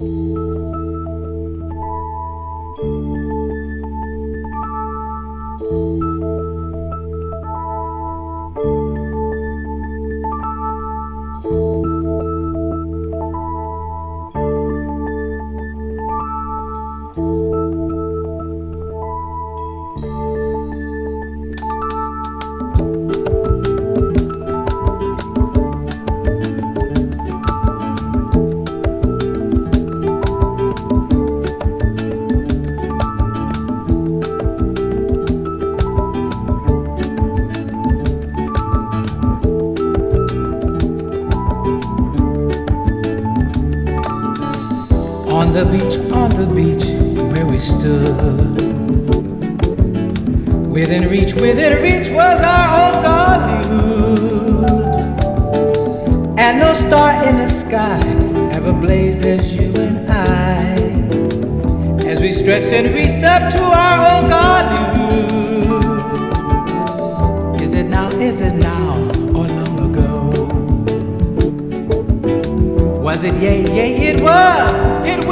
On the beach, on the beach where we stood. Within reach, within reach was our own Hollywood. And no star in the sky ever blazed as you and I. As we stretched and reached up to our own Hollywood. Is it now, is it now, or long ago? Was it yea, yea, it was, it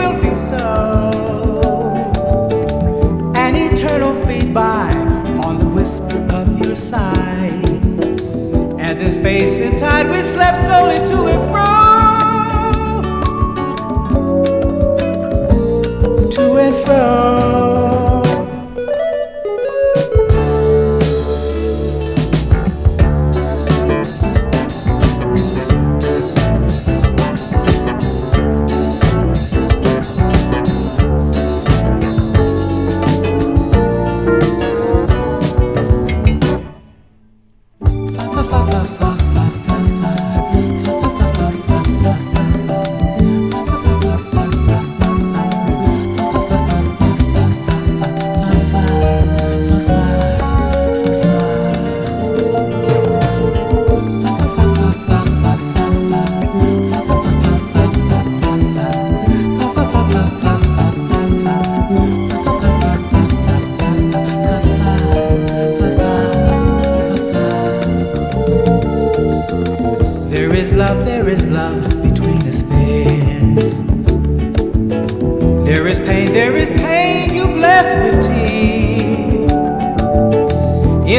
and we slept solely. To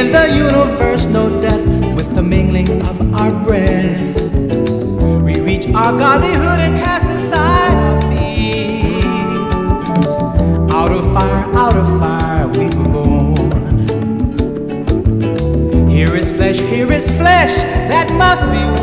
In the universe, no death with the mingling of our breath. We reach our godlyhood and cast aside our fears. Out of fire, out of fire, we were born. Here is flesh, here is flesh that must be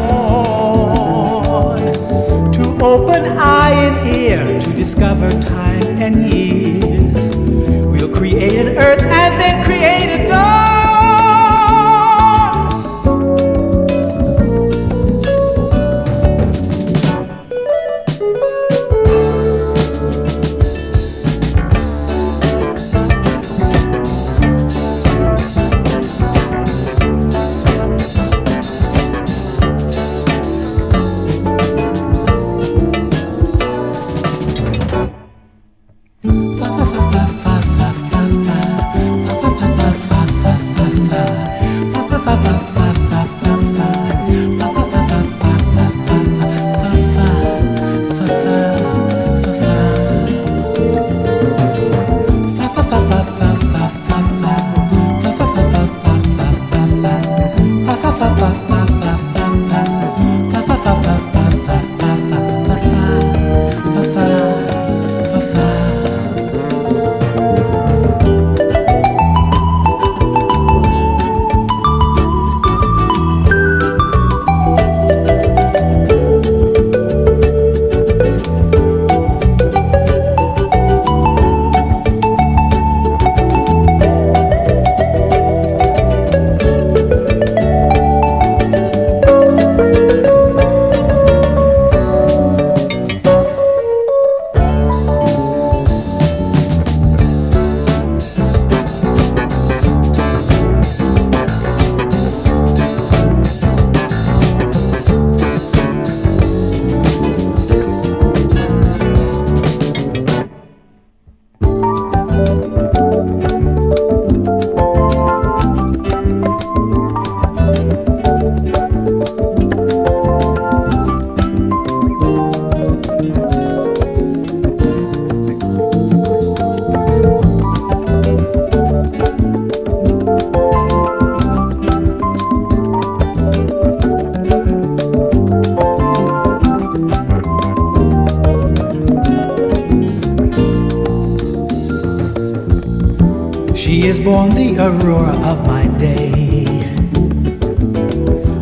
born the aurora of my day.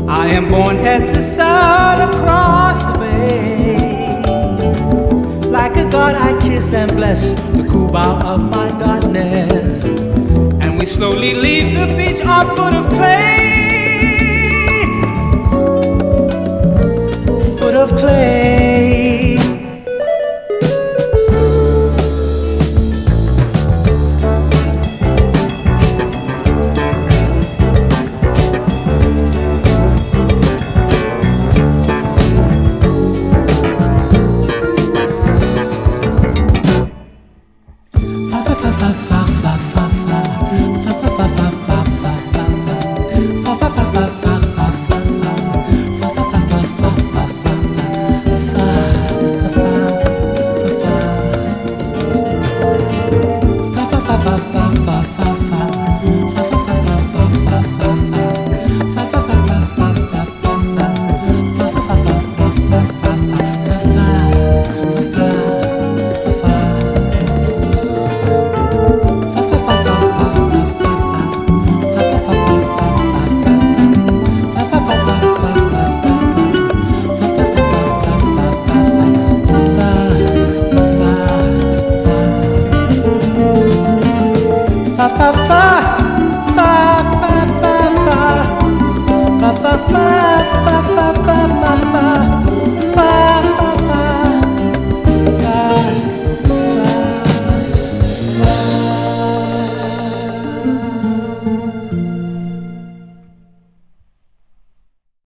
I am born as the sun across the bay. Like a god, I kiss and bless the cool of my darkness. And we slowly leave the beach on foot of clay. Fa fa